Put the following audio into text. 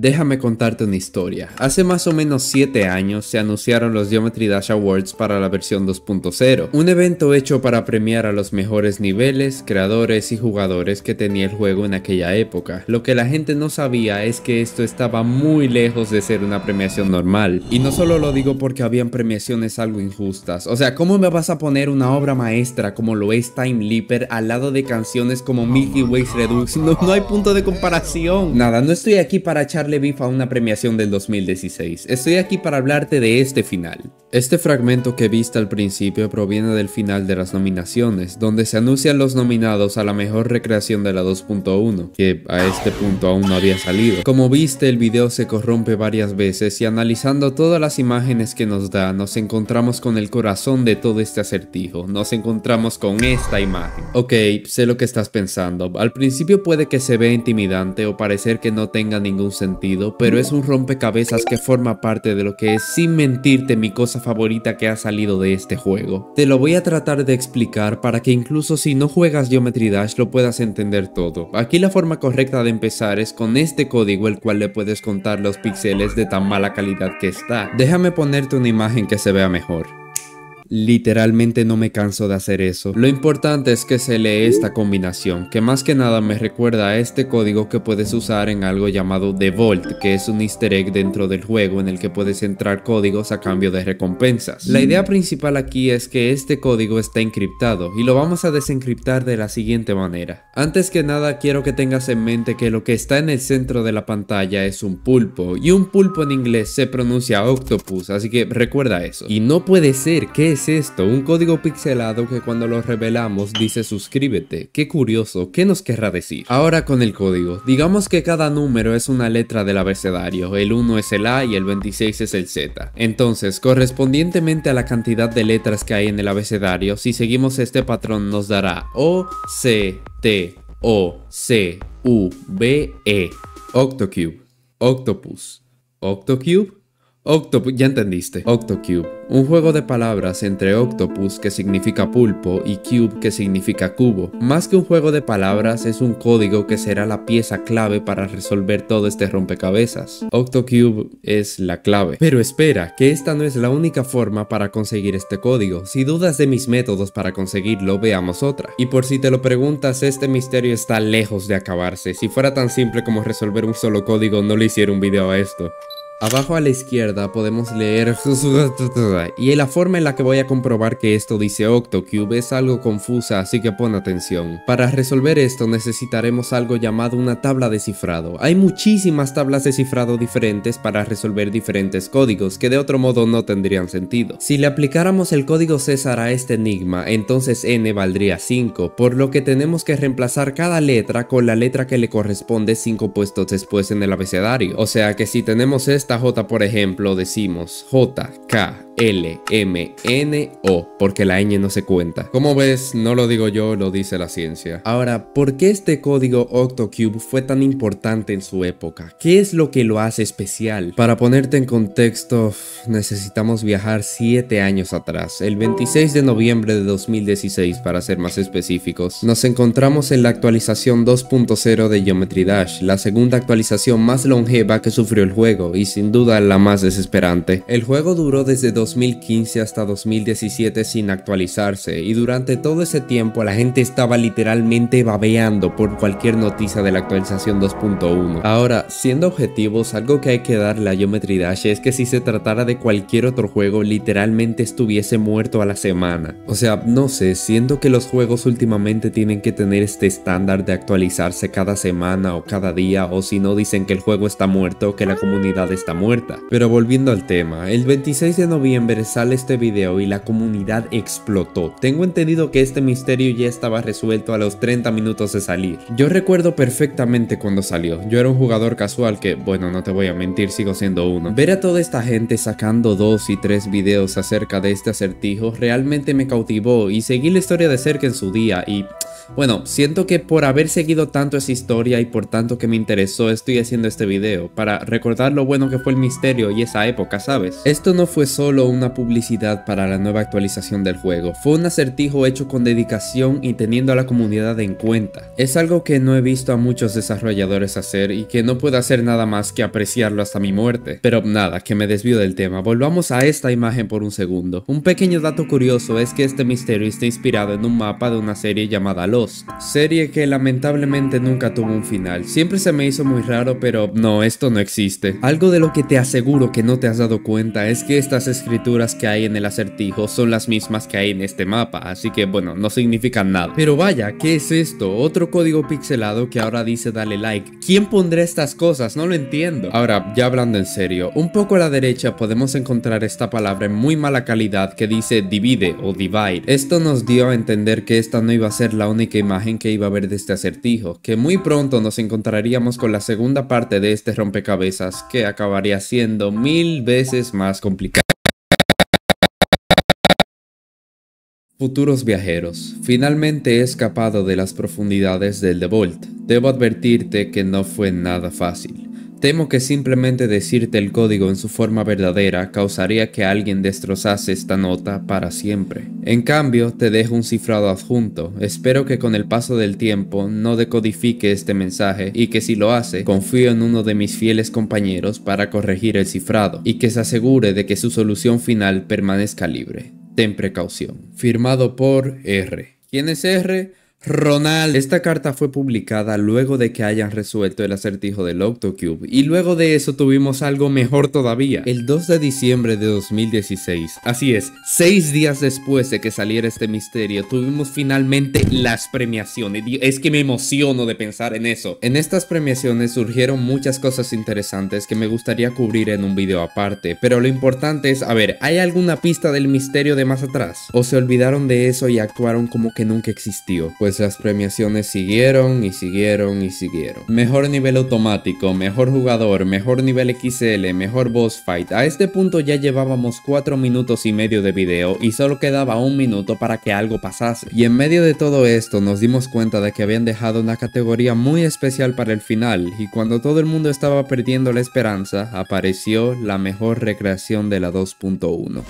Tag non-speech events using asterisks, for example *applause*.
Déjame contarte una historia. Hace más o menos 7 años se anunciaron los Geometry Dash Awards para la versión 2.0, un evento hecho para premiar a los mejores niveles, creadores y jugadores que tenía el juego en aquella época. Lo que la gente no sabía es que esto estaba muy lejos de ser una premiación normal. Y no solo lo digo porque habían premiaciones algo injustas, o sea, ¿cómo me vas a poner una obra maestra como lo es Time Leaper al lado de canciones como Milky Ways Redux? No, no hay punto de comparación. Nada, no estoy aquí para echarle bif a una premiación del 2016. Estoy aquí para hablarte de este final. Este fragmento que viste al principio proviene del final de las nominaciones, donde se anuncian los nominados a la mejor recreación de la 2.1, que a este punto aún no había salido. Como viste, el video se corrompe varias veces y analizando todas las imágenes que nos da, nos encontramos con el corazón de todo este acertijo. Nos encontramos con esta imagen. Ok, sé lo que estás pensando. Al principio puede que se vea intimidante o parecer que no tenga ningún sentido, pero es un rompecabezas que forma parte de lo que es, sin mentirte, mi cosa favorita que ha salido de este juego. Te lo voy a tratar de explicar para que incluso si no juegas Geometry Dash lo puedas entender todo. Aquí la forma correcta de empezar es con este código el cual le puedes contar los píxeles de tan mala calidad que está. Déjame ponerte una imagen que se vea mejor. Literalmente no me canso de hacer eso. Lo importante es que se lee esta combinación, que más que nada me recuerda a este código que puedes usar en algo llamado The Vault, que es un easter egg dentro del juego en el que puedes entrar códigos a cambio de recompensas. La idea principal aquí es que este código está encriptado y lo vamos a desencriptar de la siguiente manera. Antes que nada quiero que tengas en mente que lo que está en el centro de la pantalla es un pulpo y un pulpo en inglés se pronuncia octopus, así que recuerda eso. Y no puede ser que esto? Un código pixelado que cuando lo revelamos dice suscríbete. Qué curioso, ¿qué nos querrá decir? Ahora con el código. Digamos que cada número es una letra del abecedario. El 1 es el A y el 26 es el Z. Entonces, correspondientemente a la cantidad de letras que hay en el abecedario, si seguimos este patrón nos dará O, C, T, O, C, U, B, E. Octocube. Octopus. Octocube. Octopus, ya entendiste. Octocube. Un juego de palabras entre octopus que significa pulpo y cube que significa cubo. Más que un juego de palabras es un código que será la pieza clave para resolver todo este rompecabezas. Octocube es la clave. Pero espera, que esta no es la única forma para conseguir este código. Si dudas de mis métodos para conseguirlo, veamos otra. Y por si te lo preguntas, este misterio está lejos de acabarse. Si fuera tan simple como resolver un solo código, no le hiciera un video a esto. Abajo a la izquierda podemos leer *laughs* y la forma en la que voy a comprobar que esto dice Octocube es algo confusa así que pon atención. Para resolver esto necesitaremos algo llamado una tabla de cifrado. Hay muchísimas tablas de cifrado diferentes para resolver diferentes códigos que de otro modo no tendrían sentido. Si le aplicáramos el código César a este enigma entonces n valdría 5 por lo que tenemos que reemplazar cada letra con la letra que le corresponde 5 puestos después en el abecedario. O sea que si tenemos esta J, por ejemplo, decimos J, K, L, M, N, O, porque la ñ no se cuenta. Como ves, no lo digo yo, lo dice la ciencia. Ahora, ¿por qué este código Octocube fue tan importante en su época? ¿Qué es lo que lo hace especial? Para ponerte en contexto, necesitamos viajar 7 años atrás, el 26 de noviembre de 2016 para ser más específicos. Nos encontramos en la actualización 2.0 de Geometry Dash, la segunda actualización más longeva que sufrió el juego y sin duda la más desesperante. El juego duró desde 2015 hasta 2017 sin actualizarse y durante todo ese tiempo la gente estaba literalmente babeando por cualquier noticia de la actualización 2.1. Ahora, siendo objetivos, algo que hay que darle a Geometry Dash es que si se tratara de cualquier otro juego literalmente estuviese muerto a la semana. O sea, no sé, siento que los juegos últimamente tienen que tener este estándar de actualizarse cada semana o cada día o si no dicen que el juego está muerto que la comunidad está muerta. Pero volviendo al tema, el 26 de noviembre sale este video y la comunidad explotó. Tengo entendido que este misterio ya estaba resuelto a los 30 minutos de salir. Yo recuerdo perfectamente cuando salió. Yo era un jugador casual que, bueno, no te voy a mentir, sigo siendo uno. Ver a toda esta gente sacando dos y tres videos acerca de este acertijo realmente me cautivó y seguí la historia de cerca en su día y Bueno, siento que por haber seguido tanto esa historia y por tanto que me interesó estoy haciendo este video, para recordar lo bueno que fue el misterio y esa época, ¿sabes? Esto no fue solo una publicidad para la nueva actualización del juego, fue un acertijo hecho con dedicación y teniendo a la comunidad en cuenta. Es algo que no he visto a muchos desarrolladores hacer y que no puedo hacer nada más que apreciarlo hasta mi muerte. Pero nada, que me desvío del tema, volvamos a esta imagen por un segundo. Un pequeño dato curioso es que este misterio está inspirado en un mapa de una serie llamada Lost, serie que lamentablemente nunca tuvo un final. Siempre se me hizo muy raro, pero no, esto no existe. Algo de lo que te aseguro que no te has dado cuenta es que estas escrituras que hay en el acertijo son las mismas que hay en este mapa, así que bueno, no significan nada. Pero vaya, ¿qué es esto? Otro código pixelado que ahora dice dale like. ¿Quién pondrá estas cosas? No lo entiendo. Ahora, ya hablando en serio, un poco a la derecha podemos encontrar esta palabra en muy mala calidad que dice divide o divide. Esto nos dio a entender que esta no iba a ser la única imagen que iba a ver de este acertijo, que muy pronto nos encontraríamos con la segunda parte de este rompecabezas que acabaría siendo mil veces más complicado. Futuros viajeros, finalmente he escapado de las profundidades del The Vault. Debo advertirte que no fue nada fácil. Temo que simplemente decirte el código en su forma verdadera causaría que alguien destrozase esta nota para siempre. En cambio, te dejo un cifrado adjunto. Espero que con el paso del tiempo no decodifique este mensaje y que si lo hace, confío en uno de mis fieles compañeros para corregir el cifrado y que se asegure de que su solución final permanezca libre. Ten precaución. Firmado por R. ¿Quién es R? Ronald. Esta carta fue publicada luego de que hayan resuelto el acertijo del Octocube y luego de eso tuvimos algo mejor todavía, el 2 de diciembre de 2016. Así es, seis días después de que saliera este misterio, tuvimos finalmente las premiaciones. Es que me emociono de pensar en eso. En estas premiaciones surgieron muchas cosas interesantes que me gustaría cubrir en un video aparte, pero lo importante es, a ver, ¿hay alguna pista del misterio de más atrás? ¿O se olvidaron de eso y actuaron como que nunca existió? Pues pues las premiaciones siguieron y siguieron y siguieron. Mejor nivel automático, mejor jugador, mejor nivel XL, mejor boss fight. A este punto ya llevábamos 4 minutos y medio de video y solo quedaba un minuto para que algo pasase. Y en medio de todo esto nos dimos cuenta de que habían dejado una categoría muy especial para el final y cuando todo el mundo estaba perdiendo la esperanza, apareció la mejor recreación de la 2.1.